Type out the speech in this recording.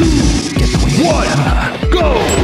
two, one, go!